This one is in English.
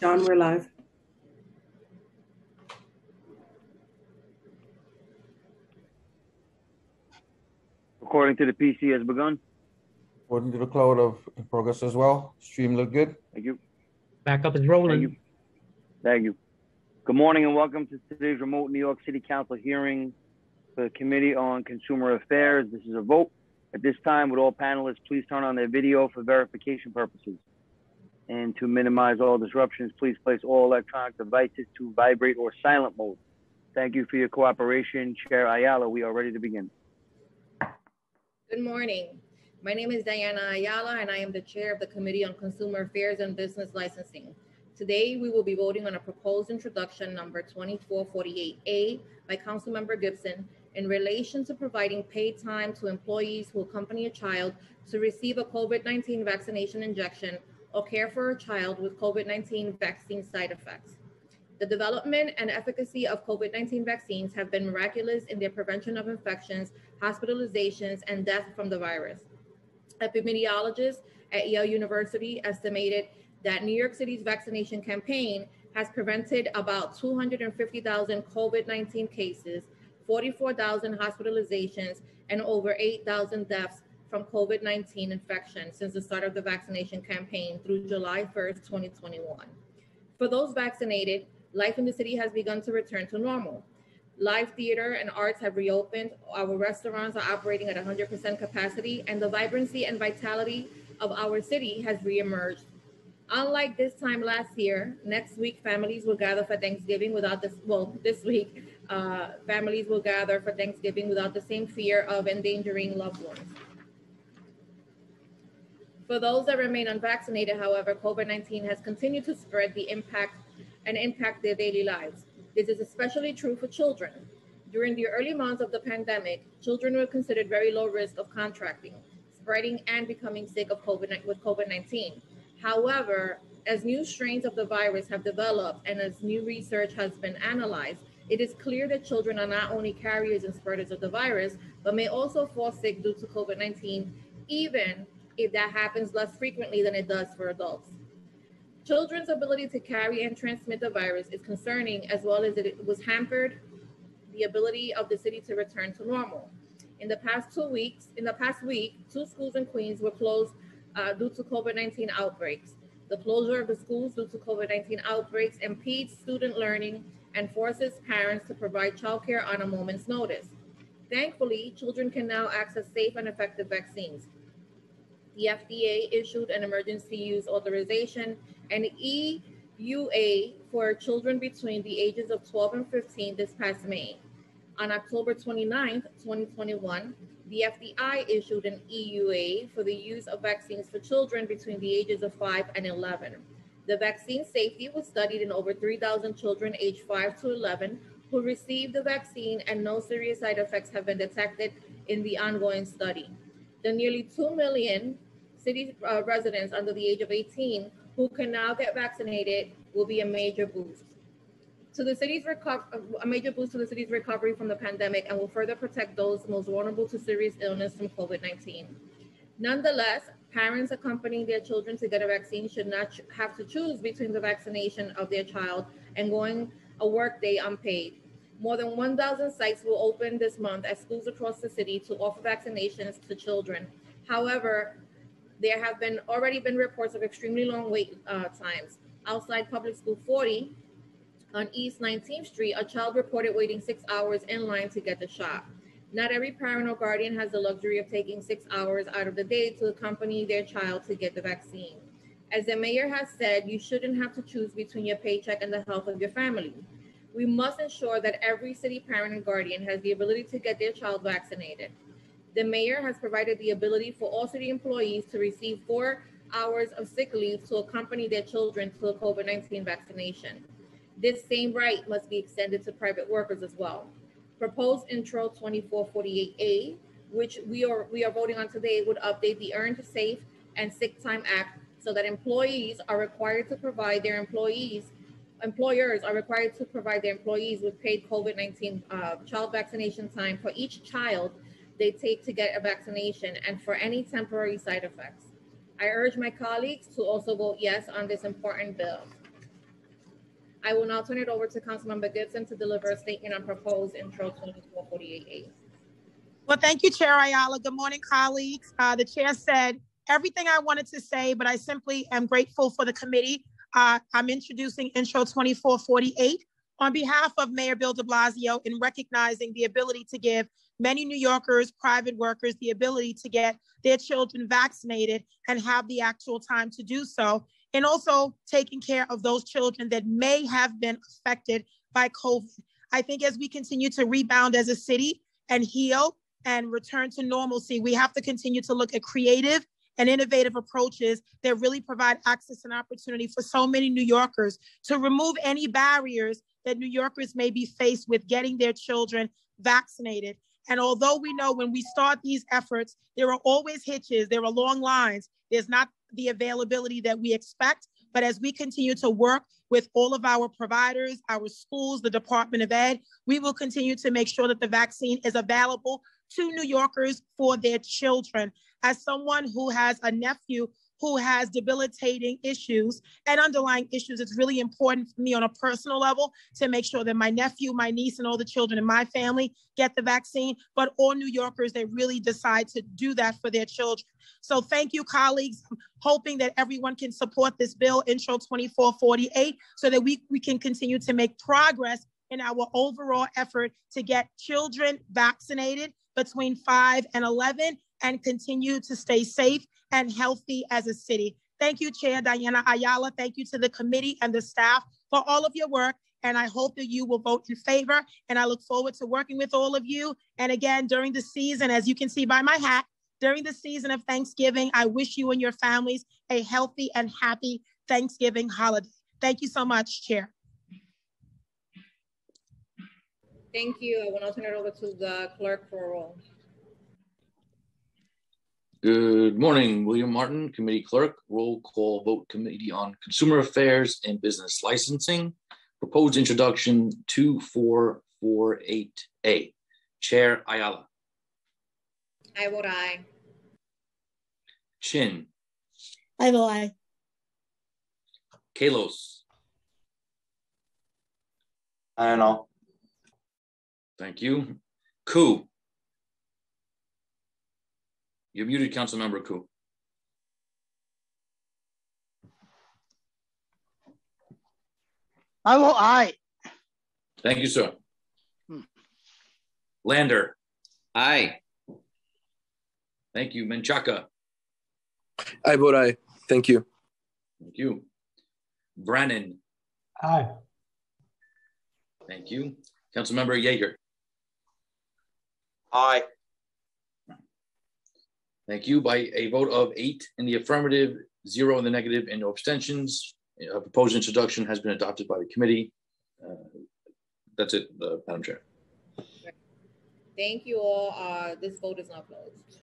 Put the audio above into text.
John, we're live. According to the PC has begun. According to the cloud of in progress as well. Stream look good. Thank you. Backup is Thank rolling. you. Thank you. Good morning and welcome to today's remote New York City Council hearing for the Committee on Consumer Affairs. This is a vote. At this time, would all panelists please turn on their video for verification purposes? And to minimize all disruptions, please place all electronic devices to vibrate or silent mode. Thank you for your cooperation. Chair Ayala, we are ready to begin. Good morning. My name is Diana Ayala, and I am the Chair of the Committee on Consumer Affairs and Business Licensing. Today, we will be voting on a proposed introduction number 2448A by Councilmember Gibson in relation to providing paid time to employees who accompany a child to receive a COVID-19 vaccination injection or care for a child with COVID-19 vaccine side effects. The development and efficacy of COVID-19 vaccines have been miraculous in their prevention of infections, hospitalizations, and death from the virus. Epidemiologists at Yale University estimated that New York City's vaccination campaign has prevented about 250,000 COVID-19 cases, 44,000 hospitalizations, and over 8,000 deaths from COVID-19 infection since the start of the vaccination campaign through July 1st, 2021. For those vaccinated, life in the city has begun to return to normal. Live theater and arts have reopened. Our restaurants are operating at 100% capacity, and the vibrancy and vitality of our city has reemerged. Unlike this time last year, next week families will gather for Thanksgiving without this. Well, this week, uh, families will gather for Thanksgiving without the same fear of endangering loved ones. For those that remain unvaccinated, however, COVID 19 has continued to spread the impact and impact their daily lives. This is especially true for children. During the early months of the pandemic, children were considered very low risk of contracting, spreading, and becoming sick of COVID with COVID 19. However, as new strains of the virus have developed and as new research has been analyzed, it is clear that children are not only carriers and spreaders of the virus, but may also fall sick due to COVID 19, even if that happens less frequently than it does for adults. Children's ability to carry and transmit the virus is concerning, as well as it was hampered the ability of the city to return to normal. In the past two weeks, in the past week, two schools in Queens were closed uh, due to COVID-19 outbreaks. The closure of the schools due to COVID-19 outbreaks impedes student learning and forces parents to provide childcare on a moment's notice. Thankfully, children can now access safe and effective vaccines. The FDA issued an emergency use authorization and EUA for children between the ages of 12 and 15 this past May. On October 29th, 2021, the FDA issued an EUA for the use of vaccines for children between the ages of 5 and 11. The vaccine safety was studied in over 3,000 children aged 5 to 11 who received the vaccine, and no serious side effects have been detected in the ongoing study. The nearly 2 million city uh, residents under the age of 18 who can now get vaccinated will be a major boost to the city's reco- a major boost to the city's recovery from the pandemic and will further protect those most vulnerable to serious illness from COVID-19. Nonetheless, parents accompanying their children to get a vaccine should not have to choose between the vaccination of their child and going a workday unpaid. More than 1,000 sites will open this month at schools across the city to offer vaccinations to children. However, there have been already been reports of extremely long wait uh, times. Outside Public School 40 on East 19th Street, a child reported waiting six hours in line to get the shot. Not every parent or guardian has the luxury of taking six hours out of the day to accompany their child to get the vaccine. As the mayor has said, you shouldn't have to choose between your paycheck and the health of your family. We must ensure that every city parent and guardian has the ability to get their child vaccinated. The mayor has provided the ability for all city employees to receive four hours of sick leave to accompany their children to a COVID 19 vaccination. This same right must be extended to private workers as well. Proposed intro 2448A, which we are we are voting on today, would update the Earned Safe and Sick Time Act so that employees are required to provide their employees, employers are required to provide their employees with paid COVID-19 uh, child vaccination time for each child they take to get a vaccination and for any temporary side effects. I urge my colleagues to also vote yes on this important bill. I will now turn it over to Councilmember Gibson to deliver a statement on proposed intro 2448A. Well, thank you, Chair Ayala. Good morning, colleagues. Uh, the chair said everything I wanted to say, but I simply am grateful for the committee. Uh, I'm introducing Intro 2448 on behalf of Mayor Bill de Blasio in recognizing the ability to give many New Yorkers, private workers, the ability to get their children vaccinated and have the actual time to do so. And also taking care of those children that may have been affected by COVID. I think as we continue to rebound as a city and heal and return to normalcy, we have to continue to look at creative and innovative approaches that really provide access and opportunity for so many New Yorkers to remove any barriers that New Yorkers may be faced with getting their children vaccinated. And although we know when we start these efforts, there are always hitches, there are long lines, there's not the availability that we expect. But as we continue to work with all of our providers, our schools, the Department of Ed, we will continue to make sure that the vaccine is available to New Yorkers for their children. As someone who has a nephew who has debilitating issues and underlying issues, it's really important for me on a personal level to make sure that my nephew, my niece, and all the children in my family get the vaccine, but all New Yorkers, they really decide to do that for their children. So thank you, colleagues. I'm hoping that everyone can support this bill, Intro 2448, so that we, we can continue to make progress in our overall effort to get children vaccinated between 5 and 11 and continue to stay safe and healthy as a city. Thank you, Chair Diana Ayala. Thank you to the committee and the staff for all of your work. And I hope that you will vote in favor. And I look forward to working with all of you. And again, during the season, as you can see by my hat, during the season of Thanksgiving, I wish you and your families a healthy and happy Thanksgiving holiday. Thank you so much, Chair. Thank you. I will now turn it over to the clerk for a roll. Good morning, William Martin, Committee Clerk, Roll Call Vote Committee on Consumer Affairs and Business Licensing. Proposed introduction 2448A. Chair Ayala. I vote aye. Chin. I vote aye. Kallos. I don't know. Thank you. Koo. You're muted, Councilmember Koo. I vote aye. Thank you, sir. Hmm. Lander. Aye. Thank you. Menchaca. I vote aye. Thank you. Thank you. Brannan. Aye. Thank you. Councilmember Yeger. Aye. Thank you. By a vote of eight in the affirmative, zero in the negative, and no abstentions, a proposed introduction has been adopted by the committee. Uh, That's it, uh, Madam Chair. Thank you all. Uh, this vote is now closed.